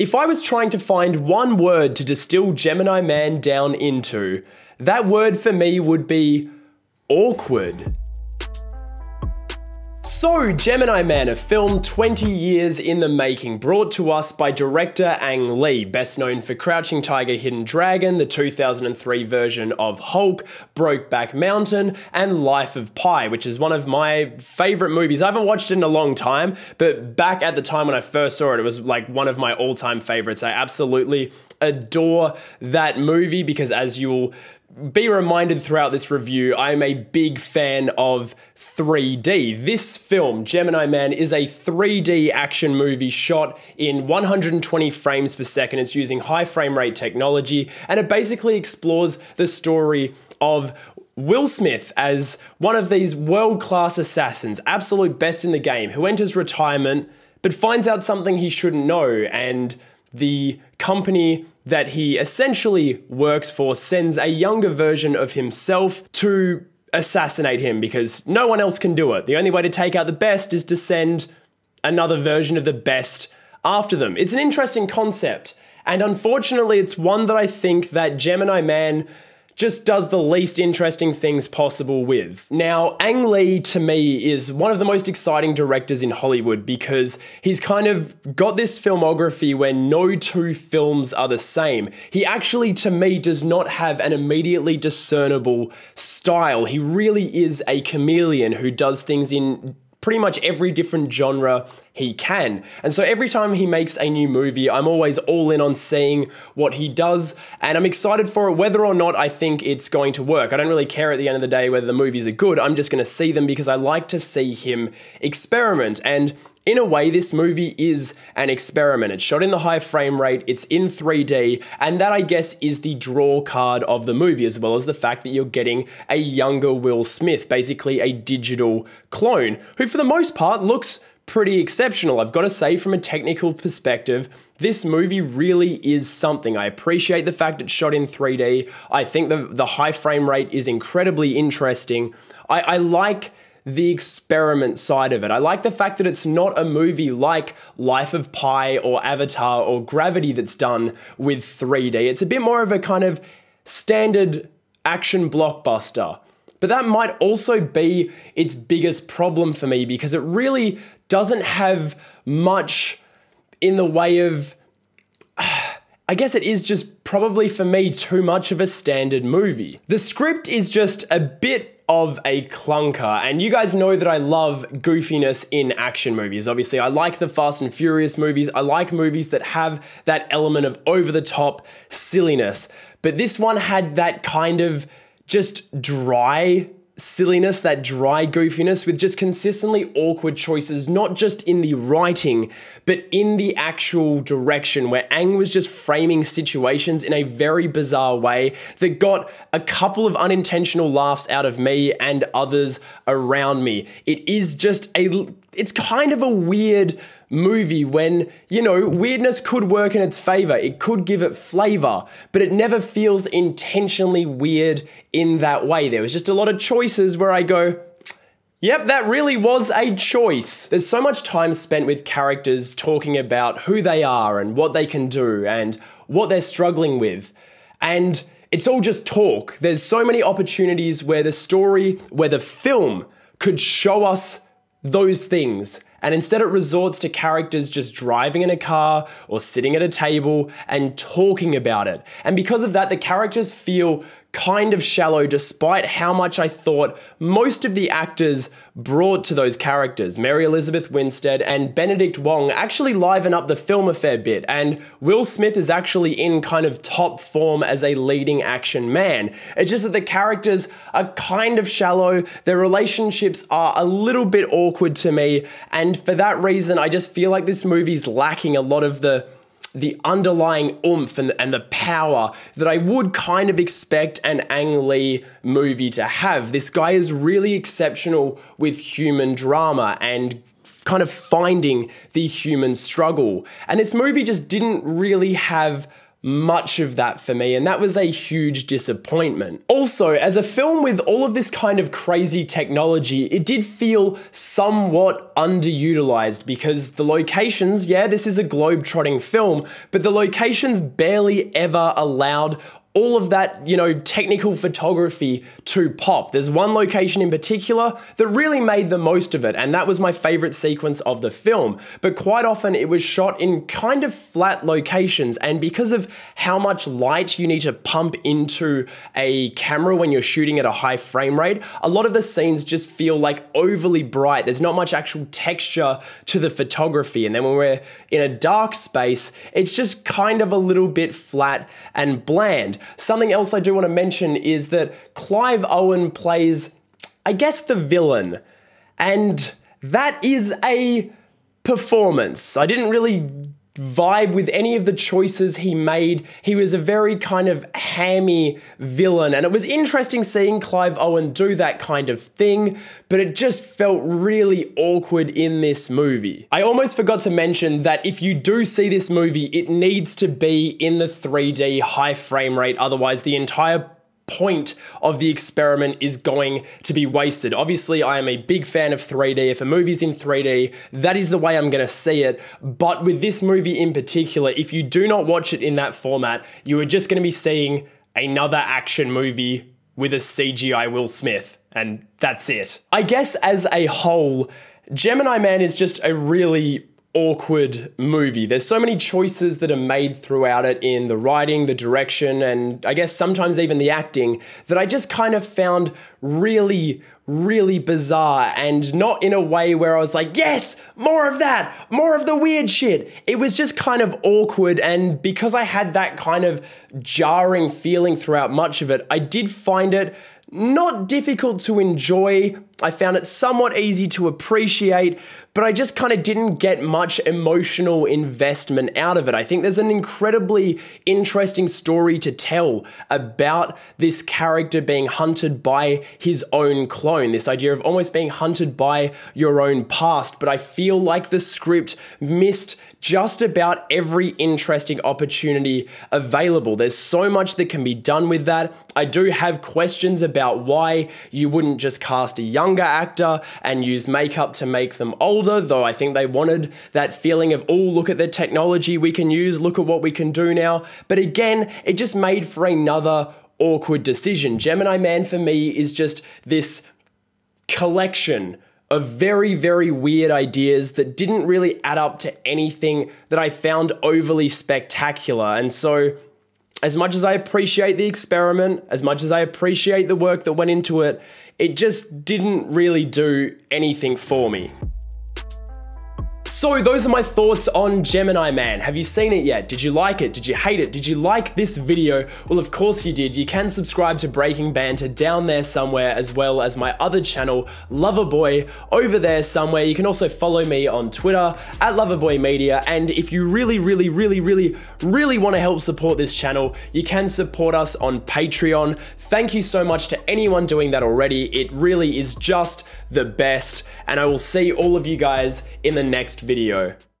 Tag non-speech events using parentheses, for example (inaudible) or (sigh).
If I was trying to find one word to distill Gemini Man down into, that word for me would be awkward. So, Gemini Man, a film 20 years in the making, brought to us by director Ang Lee, best known for Crouching Tiger, Hidden Dragon, the 2003 version of Hulk, Brokeback Mountain, and Life of Pi, which is one of my favorite movies. I haven't watched it in a long time, but back at the time when I first saw it, it was like one of my all time favorites. I absolutely adore that movie because, as you'll be reminded throughout this review, I am a big fan of 3D. This film, Gemini Man, is a 3D action movie shot in 120 frames per second. It's using high frame rate technology, and it basically explores the story of Will Smith as one of these world class assassins, absolute best in the game, who enters retirement but finds out something he shouldn't know and the company that he essentially works for sends a younger version of himself to assassinate him because no one else can do it. The only way to take out the best is to send another version of the best after them. It's an interesting concept, and unfortunately, it's one that I think that Gemini Man just does the least interesting things possible with. Now, Ang Lee to me is one of the most exciting directors in Hollywood because he's kind of got this filmography where no two films are the same. He actually, to me, does not have an immediately discernible style. He really is a chameleon who does things in pretty much every different genre he can. And so every time he makes a new movie, I'm always all in on seeing what he does, and I'm excited for it whether or not I think it's going to work. I don't really care at the end of the day whether the movies are good, I'm just going to see them because I like to see him experiment. And in a way, this movie is an experiment. It's shot in the high frame rate, it's in 3D, and that I guess is the draw card of the movie, as well as the fact that you're getting a younger Will Smith, basically a digital clone, who for the most part looks pretty exceptional. I've got to say, from a technical perspective, this movie really is something. I appreciate the fact it's shot in 3D. I think the, the high frame rate is incredibly interesting. I, I like the experiment side of it. I like the fact that it's not a movie like Life of Pi or Avatar or Gravity that's done with 3D. It's a bit more of a kind of standard action blockbuster. But that might also be its biggest problem for me because it really doesn't have much in the way of. (sighs) I guess it is just probably for me too much of a standard movie. The script is just a bit of a clunker. And you guys know that I love goofiness in action movies. Obviously, I like the Fast and Furious movies. I like movies that have that element of over the top silliness. But this one had that kind of just dry silliness, that dry goofiness with just consistently awkward choices, not just in the writing, but in the actual direction, where Ang was just framing situations in a very bizarre way that got a couple of unintentional laughs out of me and others around me. It is just a, it's kind of a weird movie when, you know, weirdness could work in its favor. It could give it flavor, but it never feels intentionally weird in that way. There was just a lot of choices where I go, Yep, that really was a choice. There's so much time spent with characters talking about who they are and what they can do and what they're struggling with. And it's all just talk. There's so many opportunities where the story, where the film could show us those things and instead, it resorts to characters just driving in a car or sitting at a table and talking about it. And because of that, the characters feel kind of shallow despite how much I thought most of the actors brought to those characters. Mary Elizabeth Winstead and Benedict Wong actually liven up the film a fair bit, and Will Smith is actually in kind of top form as a leading action man. It's just that the characters are kind of shallow, their relationships are a little bit awkward to me, and for that reason, I just feel like this movie's lacking a lot of the the underlying oomph and, and the power that I would kind of expect an Ang Lee movie to have. This guy is really exceptional with human drama and kind of finding the human struggle. And this movie just didn't really have much of that for me, and that was a huge disappointment. Also, as a film with all of this kind of crazy technology, it did feel somewhat underutilized because the locations, yeah, this is a globe-trotting film, but the locations barely ever allowed all of that, you know, technical photography to pop. There's one location in particular that really made the most of it, and that was my favorite sequence of the film. But quite often it was shot in kind of flat locations, and because of how much light you need to pump into a camera when you're shooting at a high frame rate, a lot of the scenes just feel like overly bright. There's not much actual texture to the photography, and then when we're in a dark space, it's just kind of a little bit flat and bland. Something else I do want to mention is that Clive Owen plays, I guess, the villain. And that is a performance. I didn't really vibe with any of the choices he made. He was a very kind of hammy villain, and it was interesting seeing Clive Owen do that kind of thing, but it just felt really awkward in this movie. I almost forgot to mention that if you do see this movie, it needs to be in the 3D high frame rate, otherwise the entire point of the experiment is going to be wasted. Obviously, I am a big fan of 3D. If a movie's in 3D, that is the way I'm going to see it. But with this movie in particular, if you do not watch it in that format, you are just going to be seeing another action movie with a CGI Will Smith. And that's it. I guess as a whole, Gemini Man is just a really awkward movie. There's so many choices that are made throughout it in the writing, the direction, and I guess sometimes even the acting that I just kind of found really, really bizarre and not in a way where I was like, yes, more of that, more of the weird shit. It was just kind of awkward. And because I had that kind of jarring feeling throughout much of it, I did find it not difficult to enjoy. I found it somewhat easy to appreciate, but I just kind of didn't get much emotional investment out of it. I think there's an incredibly interesting story to tell about this character being hunted by his own clone, this idea of almost being hunted by your own past. But I feel like the script missed just about every interesting opportunity available. There's so much that can be done with that. I do have questions about why you wouldn't just cast a younger actor and use makeup to make them older, though I think they wanted that feeling of, oh, look at the technology we can use, look at what we can do now. But again, it just made for another awkward decision. Gemini Man for me is just this collection of very, very weird ideas that didn't really add up to anything that I found overly spectacular. And so, as much as I appreciate the experiment, as much as I appreciate the work that went into it, it just didn't really do anything for me. So those are my thoughts on Gemini Man. Have you seen it yet? Did you like it? Did you hate it? Did you like this video? Well, of course you did. You can subscribe to Breaking Banter down there somewhere, as well as my other channel, Loverboy, over there somewhere. You can also follow me on Twitter, at Loverboy Media, and if you really, really, really, really, really want to help support this channel, you can support us on Patreon. Thank you so much to anyone doing that already. It really is just the best, and I will see all of you guys in the next video.